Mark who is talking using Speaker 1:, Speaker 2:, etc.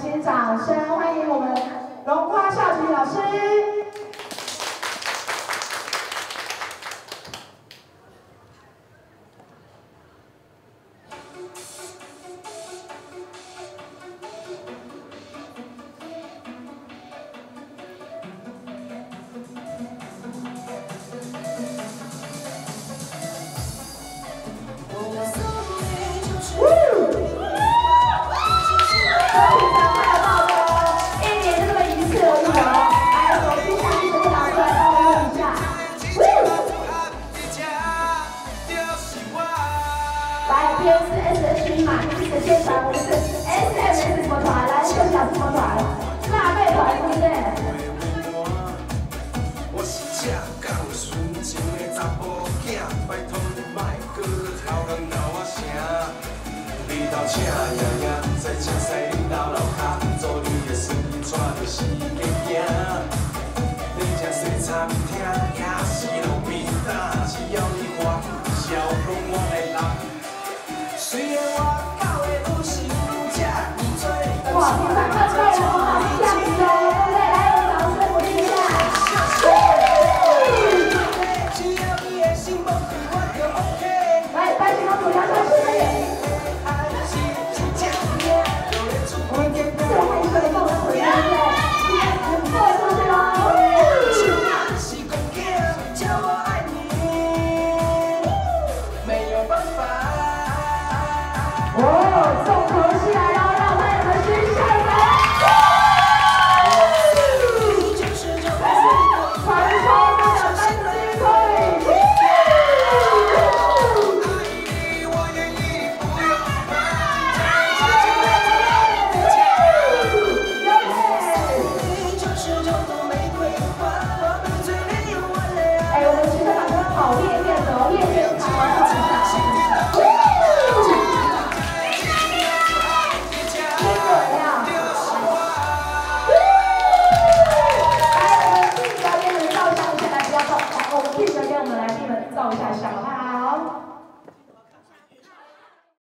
Speaker 1: 请掌声欢迎我们龙花校区老师。来自是 S H 一马力的天才我们是 sms 组合拳来自小组合拳辣妹团对不对的
Speaker 2: 我我是这的
Speaker 1: 我们来给你们照一下相好不好